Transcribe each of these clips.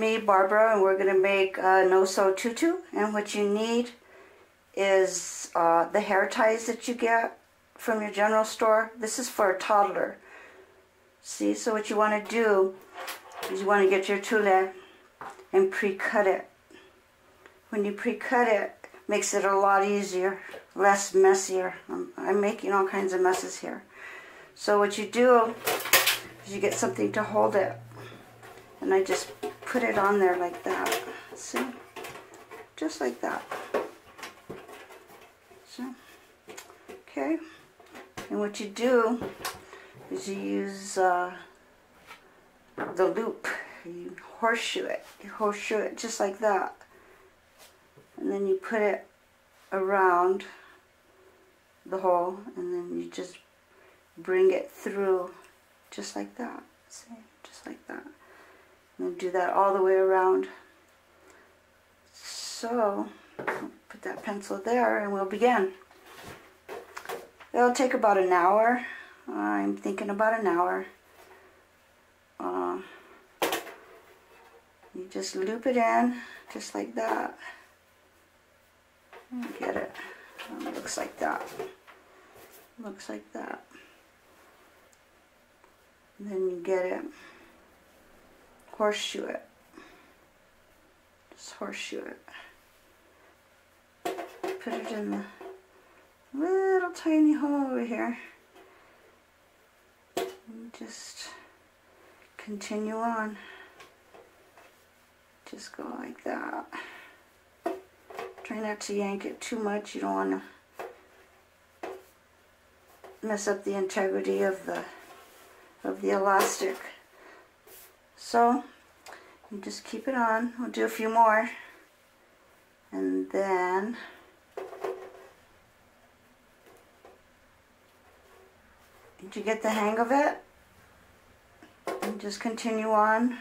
Me, Barbara, and we're going to make a no-sew tutu. And what you need is uh, the hair ties that you get from your general store. This is for a toddler. See, so what you want to do is you want to get your tulle and pre-cut it. When you pre-cut it, makes it a lot easier, less messier. I'm, I'm making all kinds of messes here. So what you do is you get something to hold it. And I just put it on there like that. See? Just like that. So, okay. And what you do is you use uh, the loop. You horseshoe it. You horseshoe it just like that. And then you put it around the hole and then you just bring it through just like that. See? Just like that. And do that all the way around. So, put that pencil there and we'll begin. It'll take about an hour. I'm thinking about an hour. Uh, you just loop it in, just like that. Get it. it looks like that. Looks like that. And then you get it horseshoe it. Just horseshoe it. Put it in the little tiny hole over here. And just continue on. Just go like that. Try not to yank it too much. You don't want to mess up the integrity of the of the elastic. So you just keep it on. We'll do a few more. And then did you get the hang of it? And just continue on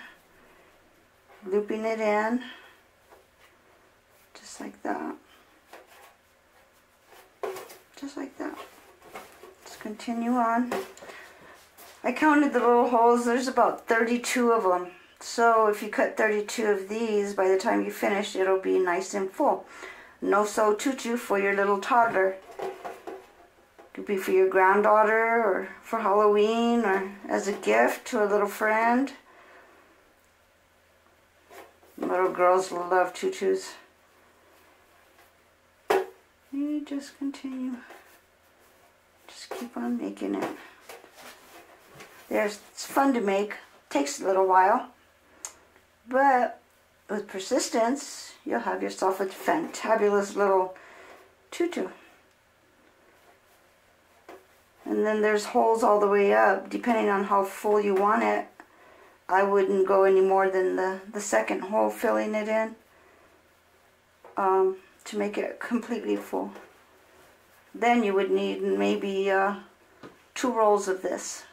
looping it in just like that. Just like that. Just continue on. I counted the little holes. There's about 32 of them. So if you cut 32 of these, by the time you finish, it'll be nice and full. No sew tutu for your little toddler. Could be for your granddaughter or for Halloween or as a gift to a little friend. Little girls love tutus. You just continue. Just keep on making it. There's, it's fun to make. Takes a little while. But with persistence, you'll have yourself a fantabulous little tutu. And then there's holes all the way up, depending on how full you want it. I wouldn't go any more than the, the second hole filling it in um, to make it completely full. Then you would need maybe uh, two rolls of this.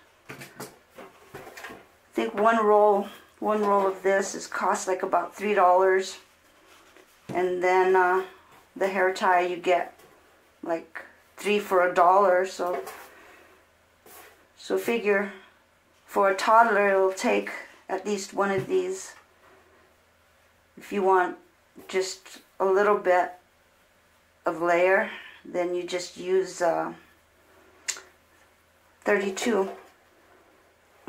Think one roll, one roll of this is cost like about three dollars, and then uh, the hair tie you get like three for a dollar. So, so figure for a toddler it'll take at least one of these. If you want just a little bit of layer, then you just use. Uh, 32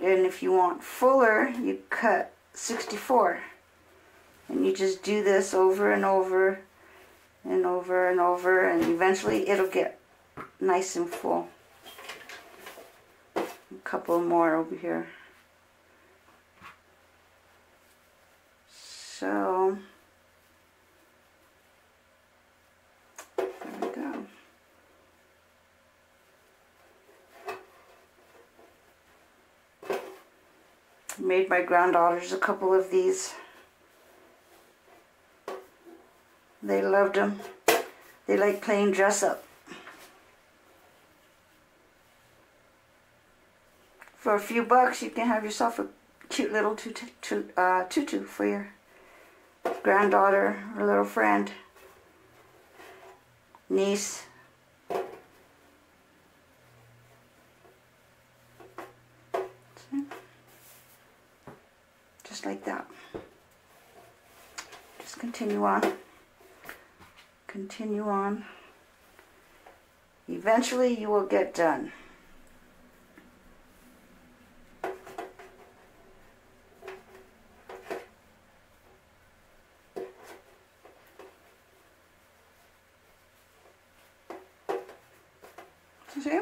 and if you want fuller you cut 64 and you just do this over and over and over and over and eventually it'll get nice and full. A couple more over here. So made my granddaughters a couple of these. They loved them. They like playing dress up. For a few bucks, you can have yourself a cute little tutu, uh, tutu for your granddaughter or little friend, niece. Like that. Let's continue on. Continue on. Eventually you will get done. See?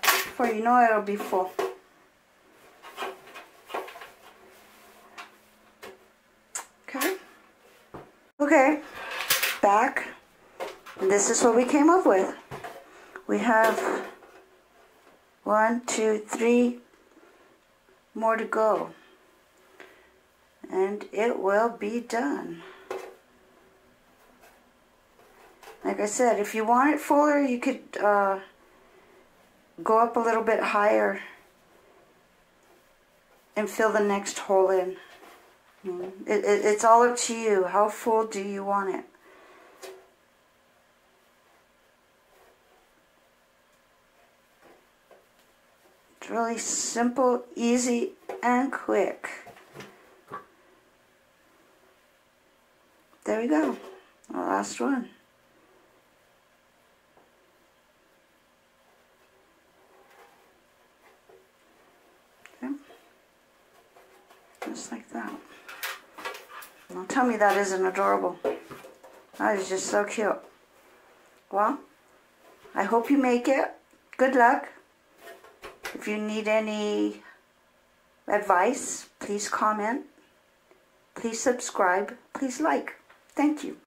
Before you know it, it'll be full. Okay. Okay. Back. And this is what we came up with. We have one, two, three more to go. And it will be done. Like I said, if you want it fuller, you could uh, go up a little bit higher and fill the next hole in. Mm, it, it, it's all up to you. How full do you want it? It's really simple, easy, and quick. There we go. Last one. Just like that. Now tell me that isn't adorable. That is just so cute. Well, I hope you make it. Good luck. If you need any advice, please comment. Please subscribe. Please like. Thank you.